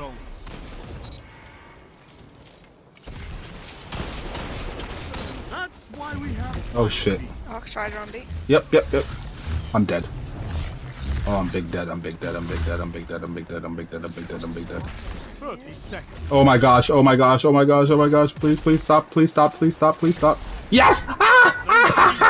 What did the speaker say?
controls. That's why we have. Oh shit. Oh, Strider on B. Yep, yep, yep. I'm dead. Oh, I'm big dead. I'm big dead. I'm big dead. I'm big dead. I'm big dead. I'm big dead. I'm big dead. I'm big dead. 30 seconds. Oh my gosh. Oh my gosh. Oh my gosh. Oh my gosh. Please, please stop. Please stop. Please stop. Please stop. Yes! Ah! ah!